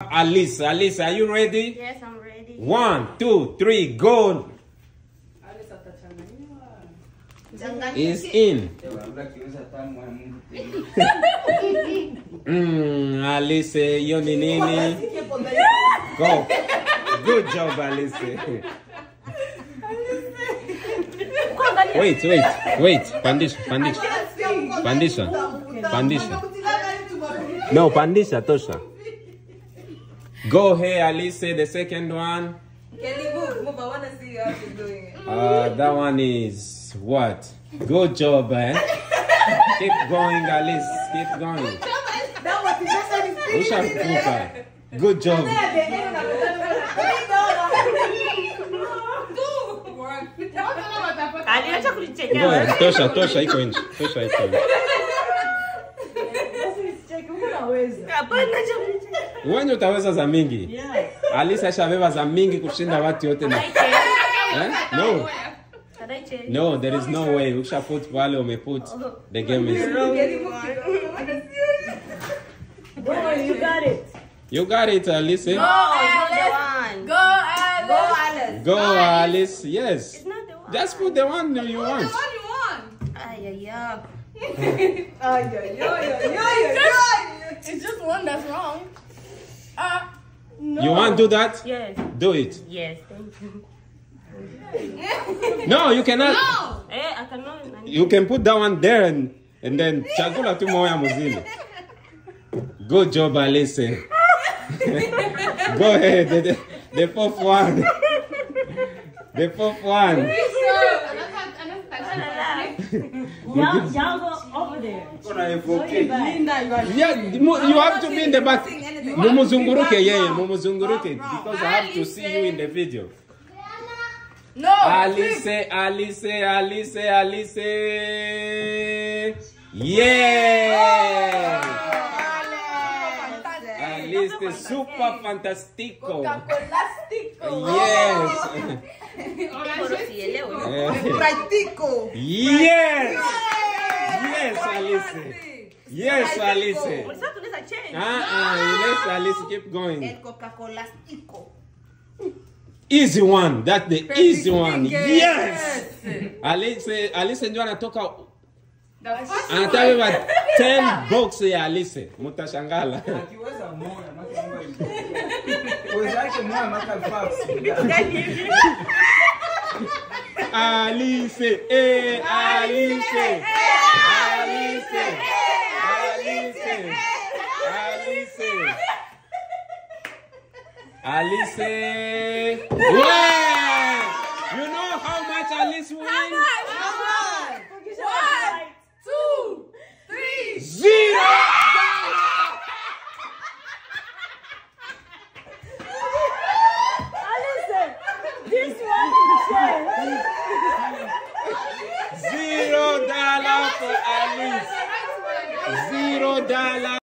Alice. Alice, are you ready? Yes, I'm ready. One, two, three, go. Is in. Mm, Alice, hiyo ni nini? Go. Good job, Alice. Wait, wait, wait. Pandisha, pandisha. Pandisha. Pandisha. No, pandisha, tosha. Go here, Alice, the second one. Can you move? Move. I want to see you how you're doing it. Uh, that one is what? Good job, eh? Keep going, Alice. Keep going. That was just Ushafuka. Good job. Aliacha kunichekea Go wewe. ahead. Tosha, tosha, iko nje. Tosha, iko nje. Hapana, kunichekea. Utaweza za mingi. Yeah. Alisa shabeba za mingi kushinda watu wote na. Eh? No. No, there is no way. Usha put pale umeput. The game is Oh, you got it. You got it, Alice. Oh, the one. Go, Alice. Go, Alice. Go, Alice. Yes. It's not the one. Just put the one you want. The one you want? Ay, ay, ay. Ay, ay, ay, ay, ay, ay. It's just one that's wrong. Uh, no. You want to do that? Yes. Do it. Yes, thank you. No, you cannot. No. Eh, I cannot. You can put that one there and, and then chakula tu moya mzima. Good job, Alice. Go ahead. The, the, the fourth one. The fourth one. Y'all, y'all go over there. Yeah, you have to be in the back. Mumuzunguruke yeye, mumuzunguruke because I have to see you in the video. No. Alice, Alice, Alice, Alice. Yeah! Alice, super fantastico. Yes. Pero sielewi. Eh. Eh, Practico. Yes. Yes, Alice. Yes, Alice. Sasa tunaweza change. Ah, ah, yes, Alice, keep going. Coca-Cola stico. Easy one. That's the easy one. Yes. Yes. Alice, Alice ndio anatoka The first anataka beba 10 box ya Alice. Mtashangala. Akiweza moya maka wenzake moya maka fax. Alice, eh, Alice. Alice. Alice! yeah! You know how much Alice wins? How much? How much? One, two, three, zero! Alice, this one is Zero dollar for Alice. Zero dollar.